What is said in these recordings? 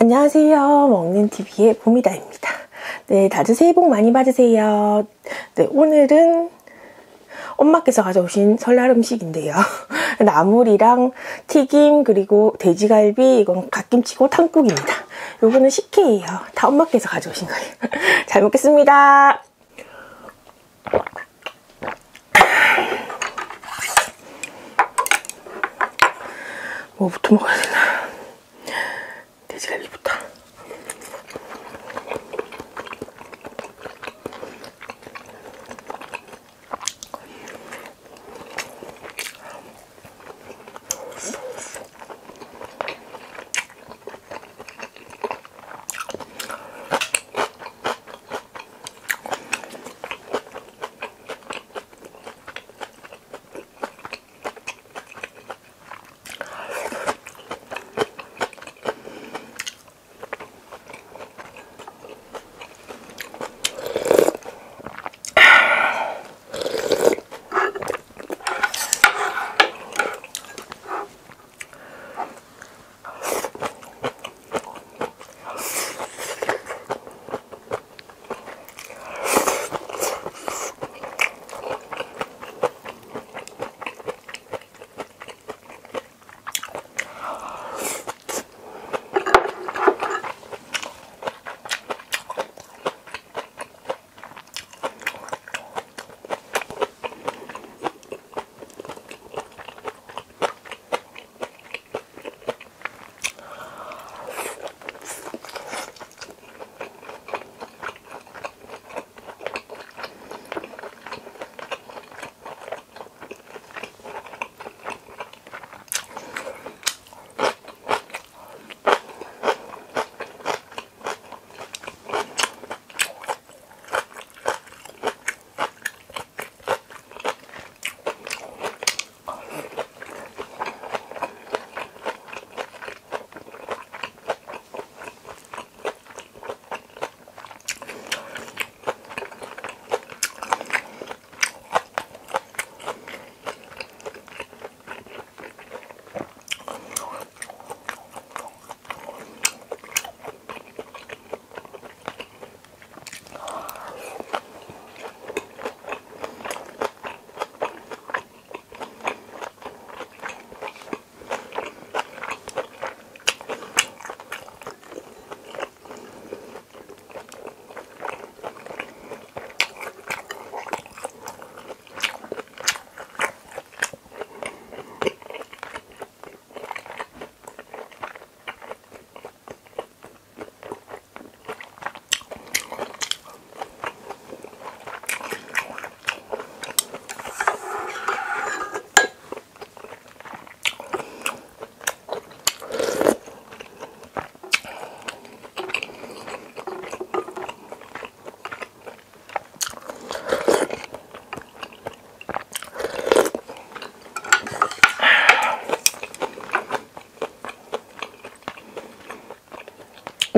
안녕하세요. 먹는TV의 봄이다입니다. 네, 다들 새해 복 많이 받으세요. 네, 오늘은 엄마께서 가져오신 설날 음식인데요. 나물이랑 튀김, 그리고 돼지갈비, 이건 갓김치고 탕국입니다. 요거는 식혜예요. 다 엄마께서 가져오신 거예요. 잘 먹겠습니다. 뭐부터 먹어야 되나? 돼지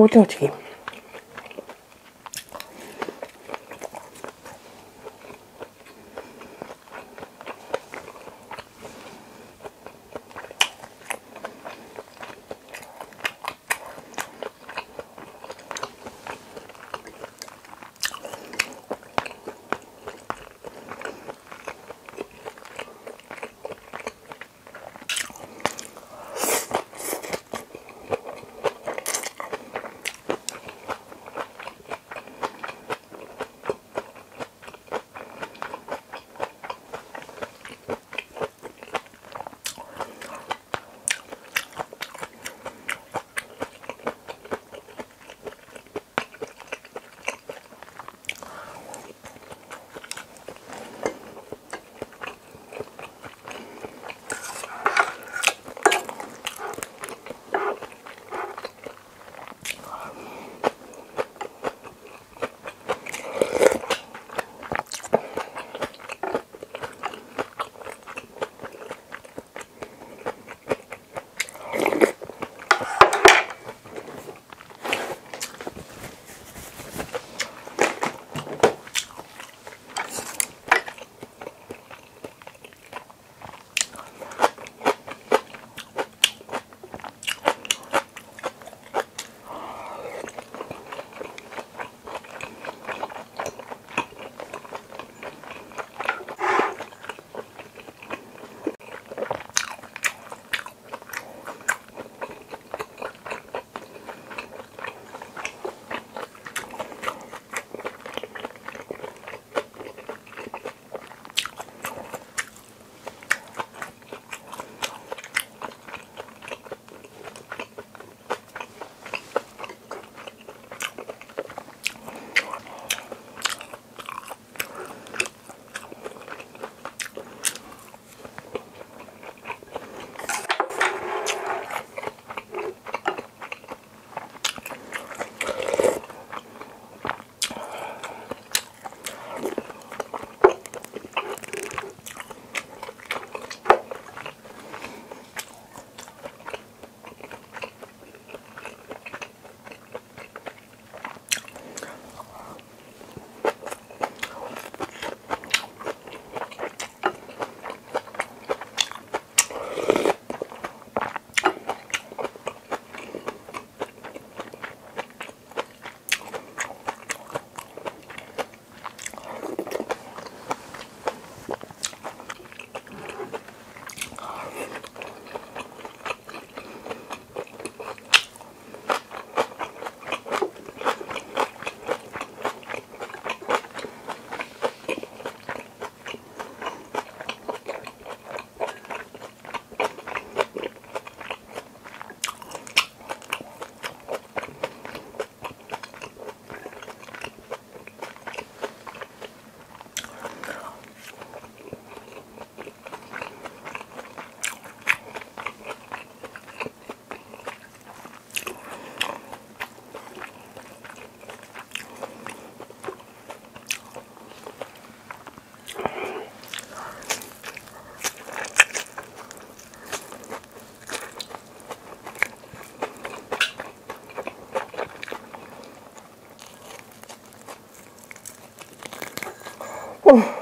갈비 부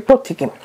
터. 오징어 튀김.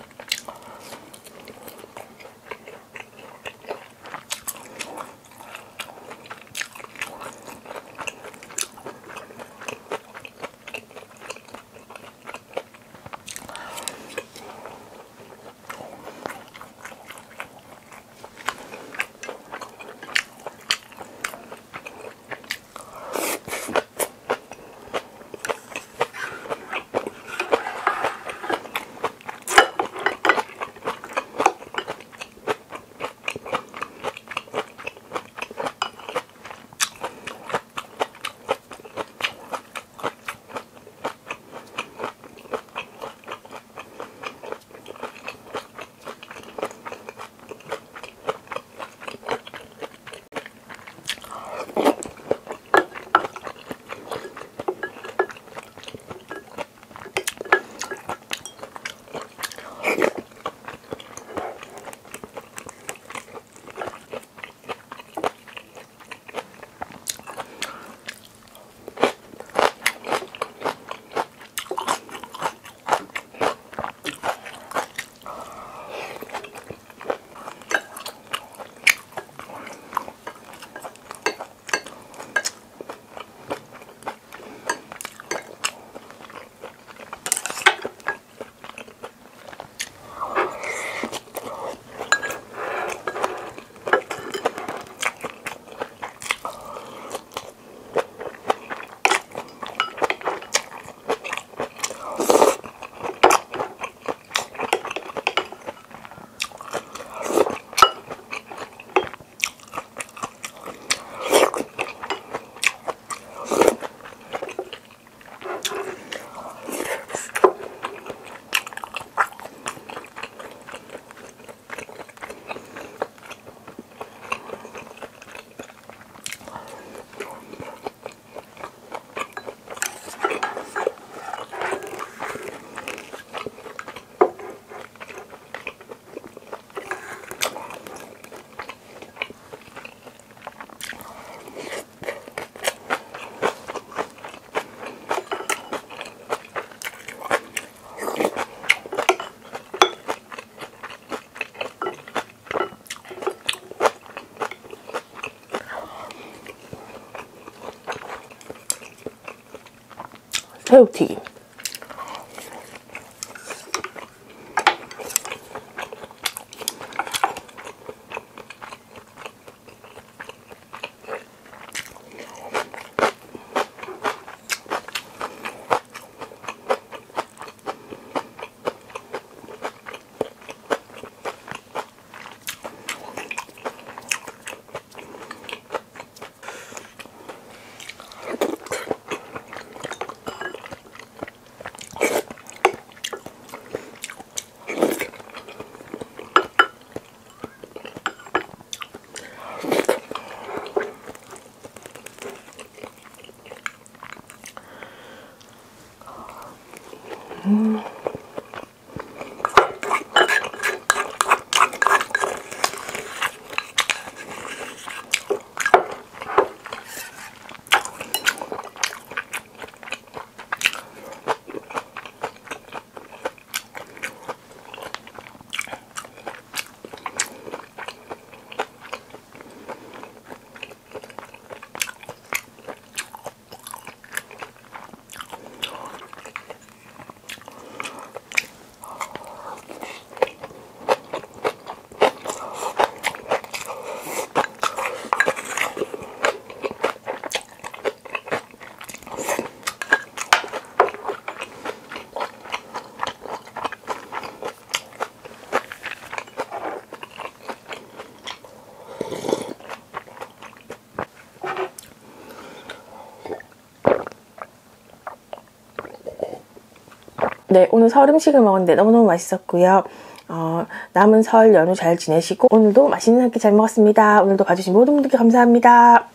protein. 네, 오늘 설 음식을 먹었는데 너무너무 맛있었고요. 어, 남은 설 연휴 잘 지내시고 오늘도 맛있는 한끼 잘 먹었습니다. 오늘도 봐주신 모든 분들께 감사합니다.